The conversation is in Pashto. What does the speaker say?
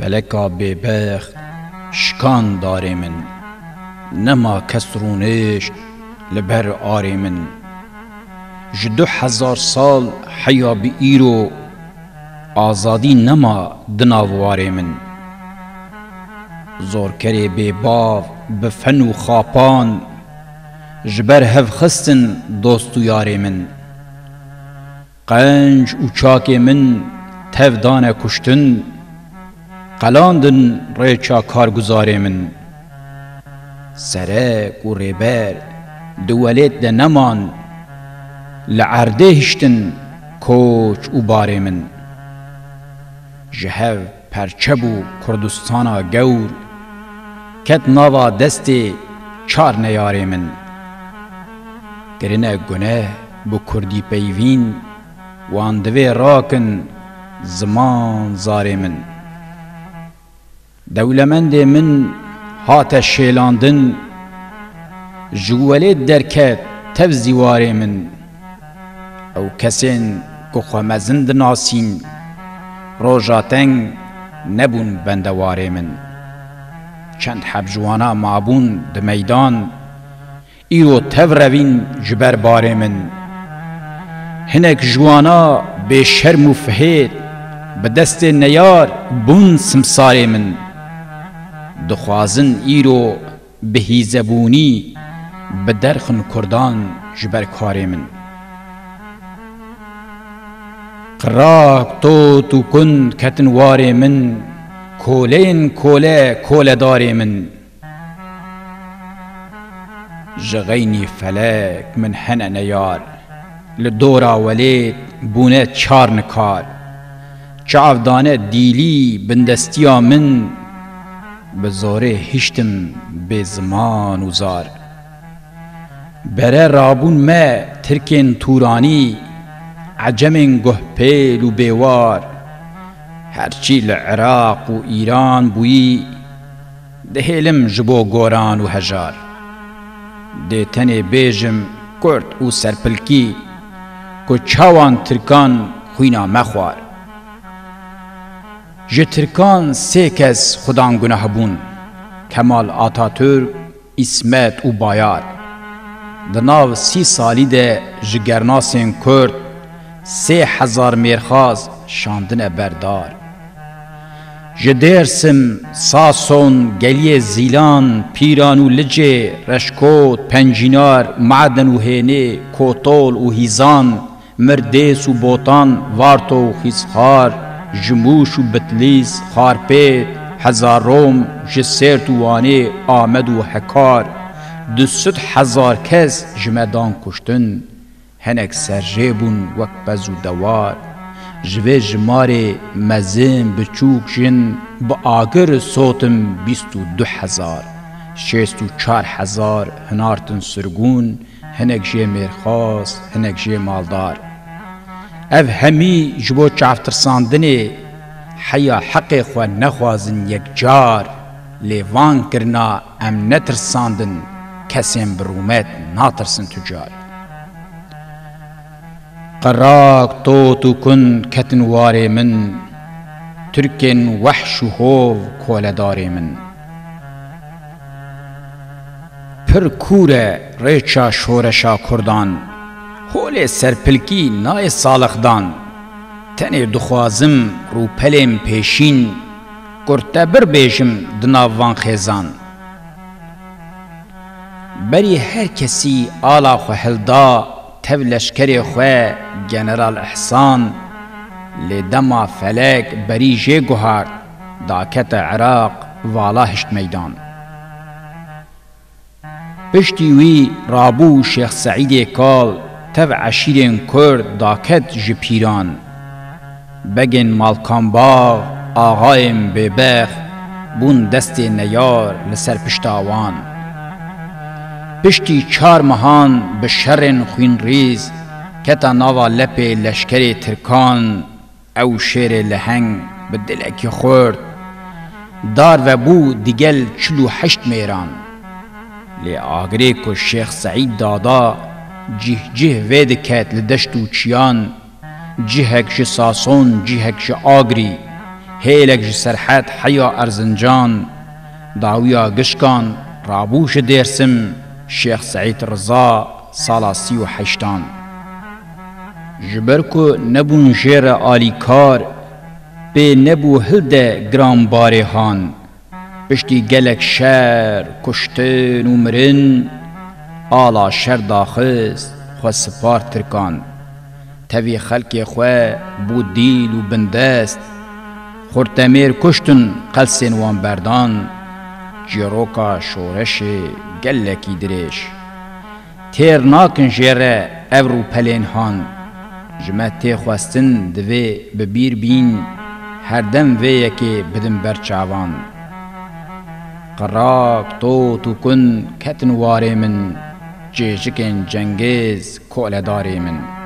فلکا ببخت شکان داره من نما کس رونش لبر آره من جدو هزار سال حیا بی ایرو آزادی نما دناواره من زور کری بی باو بفن و خاپان جبر هف خستن دوست و یاره من قنج و چاک من تفدان کشتن قلاندن ریچا کارگزار من سرک و ریبر دولت ده نمان لعرده هشتن کوچ و بار من جهو پرچبو کردستانا گور کت ناوا دست چار نیار من گرنه گنه بو کردی پیوین واندوی راکن زمان زار من دولمندی من هات شیلاندن جوالی درکت تف زیواری من او کسین که خومزند ناسین روژاتنگ نبون بندواری من چند حبجوانا مابون د میدان ایرو تف روین جبر باری من هنک جوانا به شرم و فهید به دست نیار بون سمساری من دخوازن ایرو بهی زبونی بدرخن کردان جبر کاری من قراب تو تو کن کتن واری من کولین کوله کوله داری من جغینی فلک من هنه نیار لدورا ولید بونه چار نکار چاودانه دیلی بندستیا من به زوره هشتم به زمان و زار بره رابون مه ترکین تورانی عجمین گه پیل و بیوار هرچی لعراق و ایران بویی دهیلم جبو گوران و هجار دیتنه بیجم کرد و سرپلکی که چاوان ترکان خوینا مخوار ji Tirkan sê kes xudan gunehbûn Kemal Atatürk, İsmet û Bayar. Di nav sî salî de ji gernasên Kurd sê hezar mêrxaz şandine berdar. Ji Dêrsim, Sason, Geliyê Zîlan, Pîran û Licê, Reşkot, Pencînar, Maden û Hênê, Kotol û Hîzan, Mirdês û Botan, Varto û Xîzxar, جموش و بتلیس خارپێت هەزارۆم ji سێرت و وانێ ئامەد و هەکار دوسد هەزار کەس ji medan کوشتن هەنێک سەرژێ بوون وەک پەز و دەوار ji vê jimarê mezin biçûk jin bi agir sotim bîst û du hezar şêst û çar hezar hinartin sirgûn hinek jê mêrxas hinek jê maldar ev hemî ji bo çavtirsandinê heya heqê xwe nexwazin yekcar lêvan kirina em netirsandin kesên bi rûmet natirsin tucar qerak tot û kun ketin warê min Türkên wehş û hov koledarê min pir kûr e rêça şoreşa kurdan Polê serpilkî nayê salixdan Tenê dixwazim rûpelên pêşîn Kur te birbêjim di nav van xêzan Berî her kesî ala xwe hilda Tev leşkerê xwe general Ehsan Lê dema felek berî jê guhar Dakete Iraq vala hişt meydan Piştî wî rabû Şêx Seîdê Kal tev eşîrên Kurd daket ji pîran. Begên malkambav, ağayên bêbex, bûn destê neyar li ser piştawan. Piştî çar mihan bi şerên xwînrîz, keta nava lepê leşkerê Tirkan, ew şêrê leheng bi dilekî xurt. Dar vebû digel çil û heşt mêran. Lê agirê ku Şêx Seîd Dada جه جه وی دکت لدشت و چیان جهک جه ساسون جهک جه آگری هیلک جه سرحت حیا ارزنجان داویا گشکان رابوش درسم شیخ سعید رضا سالا سی و حشتان جبرکو نبون جیر آلی کار به نبو هلده گرام باره هان پشتی گلک شهر کشتن و مرن آلا شر داخست خو سپار ترکان تەوی خەلکێ خوێ بوو دیل و بندەست خورتەمێر کوشتن قەلسێن وان بەردان جیرۆکا شۆرەشێ گەلێکی درێژ تێر ناکن ژێرە ئەو و پەلێن هاان ژمە تێخواستن دوێ ببیر بین هەردەم وێیەکێ بدم بەرچاوان قڕاک تۆ و کون کەتن وارێ من جیجک جنگیز کولداری من